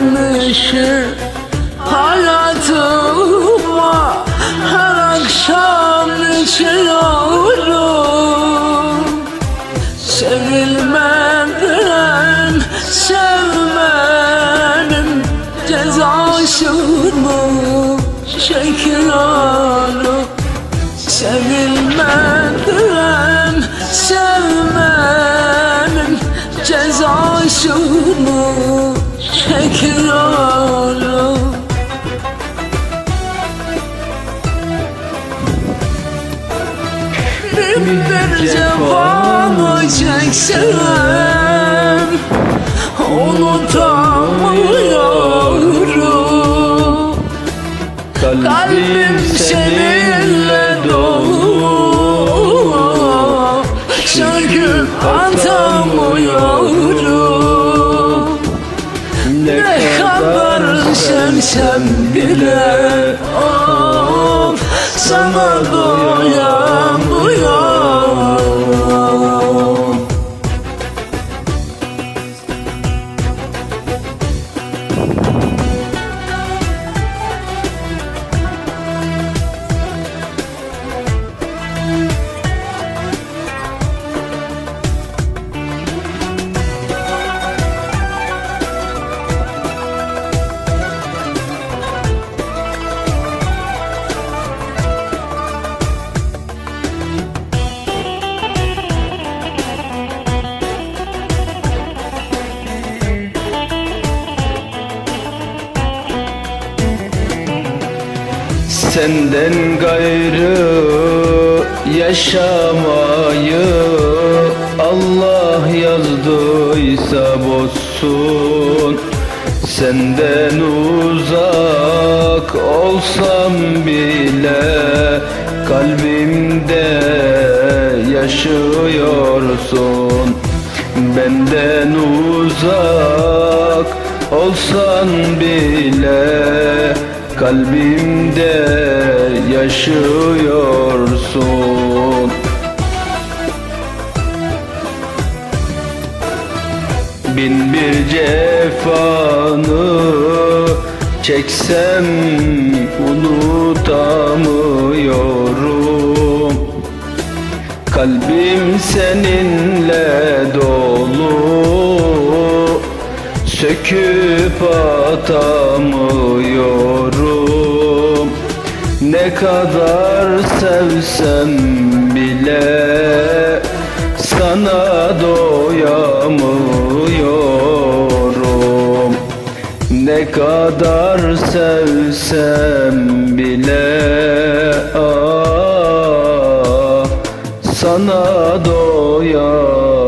dışı Hayatıma her akşam içiyorum. Sevilmeden sevmenin cezasını çekiyorum. Sevilmeden sevmenin cezasını çekiyorum Bir cevabı çeksem Unutamıyorum. Kalbim seninle dolu. Şarkı atamıyorum sevsem bile Of sana doyamıyorum Senden gayrı yaşamayı Allah yazdıysa bozsun. Senden uzak olsam bile Kalbimde yaşıyorsun. Benden uzak olsan bile Kalbimde yaşıyorsun? Bin bir cefanı çeksem unutamıyorum. Kalbim seninle dolu Söküp atamıyorum Ne kadar sevsem bile Sana doyamıyorum. Ne kadar sevsem bile ah, Sana doyamıyorum